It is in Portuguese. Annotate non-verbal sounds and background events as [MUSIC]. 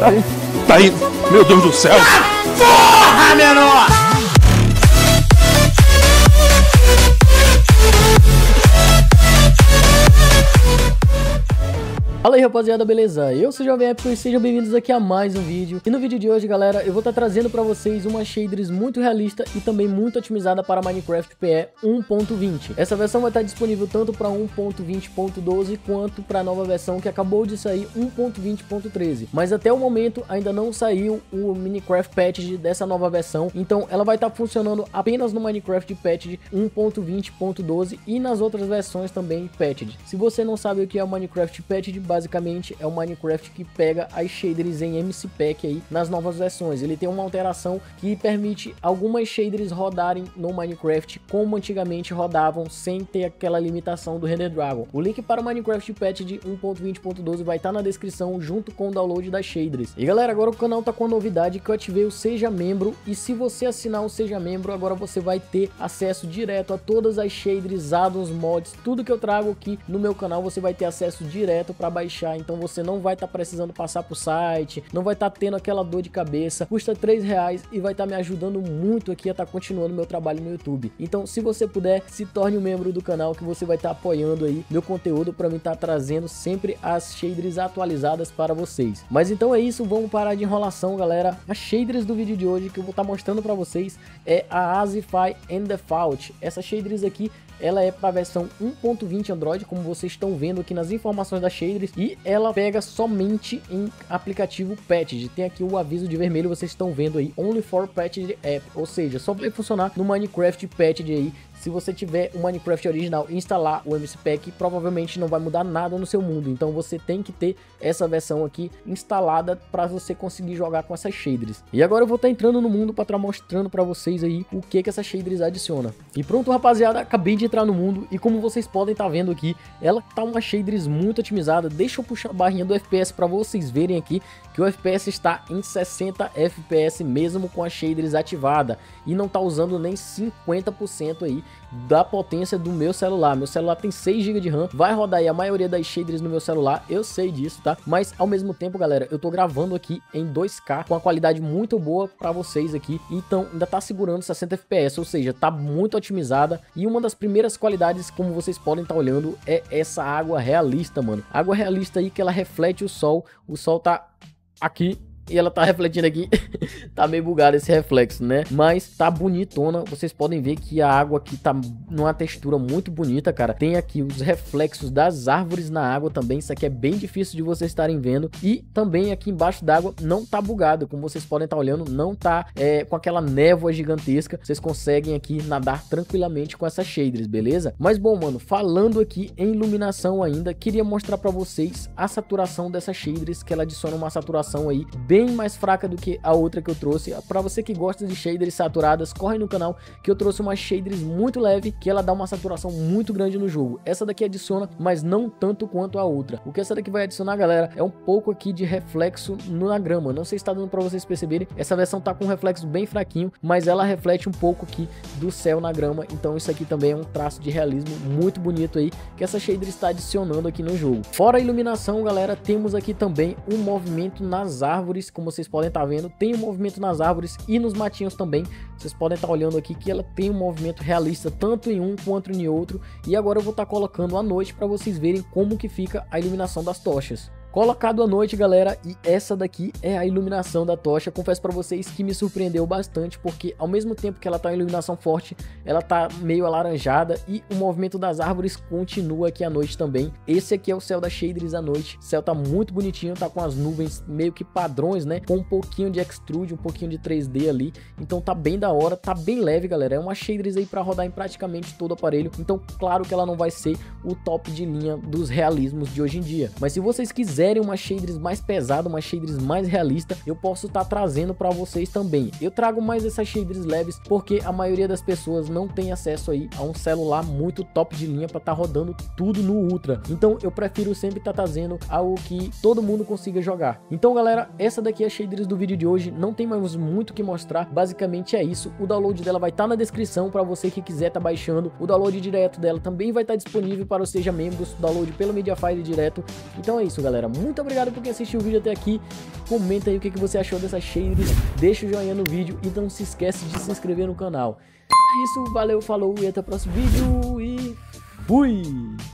Tá, tá indo. Meu Deus do céu. Porra, menor! Fala aí rapaziada, beleza? Eu sou o Jovem Épico e sejam bem-vindos aqui a mais um vídeo. E no vídeo de hoje, galera, eu vou estar tá trazendo pra vocês uma shaders muito realista e também muito otimizada para Minecraft PE 1.20. Essa versão vai estar tá disponível tanto para 1.20.12 quanto para a nova versão que acabou de sair 1.20.13. Mas até o momento ainda não saiu o Minecraft Patch dessa nova versão, então ela vai estar tá funcionando apenas no Minecraft Patch 1.20.12 e nas outras versões também patched. Se você não sabe o que é o Minecraft Patched, basicamente é o Minecraft que pega as shaders em MC Pack aí nas novas versões. Ele tem uma alteração que permite algumas shaders rodarem no Minecraft como antigamente rodavam sem ter aquela limitação do Render Dragon. O link para o Minecraft Patch de 1.20.12 vai estar tá na descrição junto com o download das shaders. E galera, agora o canal tá com a novidade que eu ativei o Seja Membro e se você assinar o Seja Membro, agora você vai ter acesso direto a todas as shaders, addons, mods, tudo que eu trago aqui no meu canal, você vai ter acesso direto para baixar, então você não vai estar tá precisando passar pro site, não vai estar tá tendo aquela dor de cabeça, custa 3 reais e vai estar tá me ajudando muito aqui a estar tá continuando meu trabalho no YouTube. Então, se você puder, se torne um membro do canal que você vai estar tá apoiando aí meu conteúdo para mim estar tá trazendo sempre as shaders atualizadas para vocês. Mas então é isso, vamos parar de enrolação, galera. As shaders do vídeo de hoje que eu vou estar mostrando para vocês é a Azify and Default. Essa shaders aqui ela é para a versão 1.20 Android, como vocês estão vendo aqui nas informações da shaders, e ela pega somente em aplicativo Patched. Tem aqui o aviso de vermelho, vocês estão vendo aí, Only for Patched App, ou seja, só vai funcionar no Minecraft Patched aí, se você tiver o Minecraft original e instalar o MC Pack, provavelmente não vai mudar nada no seu mundo. Então você tem que ter essa versão aqui instalada para você conseguir jogar com essas shaders. E agora eu vou estar tá entrando no mundo para estar tá mostrando para vocês aí o que que essa shaders adiciona. E pronto, rapaziada, acabei de entrar no mundo e como vocês podem estar tá vendo aqui, ela tá uma shaders muito otimizada. Deixa eu puxar a barrinha do FPS para vocês verem aqui que o FPS está em 60 FPS mesmo com a shaders ativada e não tá usando nem 50% aí da potência do meu celular. Meu celular tem 6 GB de RAM, vai rodar aí a maioria das shaders no meu celular, eu sei disso, tá? Mas ao mesmo tempo, galera, eu tô gravando aqui em 2K com uma qualidade muito boa para vocês aqui, então ainda tá segurando 60 FPS, ou seja, tá muito otimizada. E uma das primeiras qualidades, como vocês podem estar tá olhando, é essa água realista, mano. Água realista aí que ela reflete o sol, o sol tá aqui e ela tá refletindo aqui. [LAUGHS] tá meio bugado esse reflexo, né? Mas tá bonitona. Vocês podem ver que a água aqui tá numa textura muito bonita, cara. Tem aqui os reflexos das árvores na água também. Isso aqui é bem difícil de vocês estarem vendo. E também aqui embaixo d'água não tá bugado. Como vocês podem estar olhando, não tá é, com aquela névoa gigantesca. Vocês conseguem aqui nadar tranquilamente com essas shaders, beleza? Mas bom, mano, falando aqui em iluminação ainda, queria mostrar para vocês a saturação dessas shaders, que ela adiciona uma saturação aí bem bem mais fraca do que a outra que eu trouxe. Para você que gosta de shaders saturadas, corre no canal que eu trouxe uma shaders muito leve, que ela dá uma saturação muito grande no jogo. Essa daqui adiciona, mas não tanto quanto a outra. O que essa daqui vai adicionar, galera, é um pouco aqui de reflexo na grama. Não sei se está dando para vocês perceberem, essa versão tá com um reflexo bem fraquinho, mas ela reflete um pouco aqui do céu na grama. Então isso aqui também é um traço de realismo muito bonito aí, que essa shader está adicionando aqui no jogo. Fora a iluminação, galera, temos aqui também um movimento nas árvores como vocês podem estar tá vendo, tem um movimento nas árvores e nos matinhos também. Vocês podem estar tá olhando aqui que ela tem um movimento realista tanto em um quanto em outro. E agora eu vou estar tá colocando à noite para vocês verem como que fica a iluminação das tochas. Colocado à noite, galera, e essa daqui é a iluminação da tocha. Confesso para vocês que me surpreendeu bastante, porque ao mesmo tempo que ela tá em iluminação forte, ela tá meio alaranjada e o movimento das árvores continua aqui à noite também. Esse aqui é o céu da Shaders à noite. O céu tá muito bonitinho, tá com as nuvens meio que padrões, né? Com um pouquinho de extrude, um pouquinho de 3D ali. Então tá bem da hora, tá bem leve, galera. É uma Shaders aí para rodar em praticamente todo aparelho. Então, claro que ela não vai ser o top de linha dos realismos de hoje em dia. Mas se vocês quiserem quiserem uma shaders mais pesada, uma shaders mais realista, eu posso estar tá trazendo para vocês também. Eu trago mais essas shaders leves porque a maioria das pessoas não tem acesso aí a um celular muito top de linha para estar tá rodando tudo no Ultra. Então eu prefiro sempre estar tá trazendo algo que todo mundo consiga jogar. Então galera, essa daqui é a shaders do vídeo de hoje. Não tem mais muito o que mostrar. Basicamente é isso. O download dela vai estar tá na descrição para você que quiser estar tá baixando. O download direto dela também vai estar tá disponível para os seja membros. Download pelo Mediafire direto. Então é isso, galera. Muito obrigado por quem assistiu o vídeo até aqui comenta aí o que, você achou dessa shaders, deixa o joinha no vídeo e não se esquece de se inscrever no canal. É isso, valeu, falou e até o próximo vídeo e fui!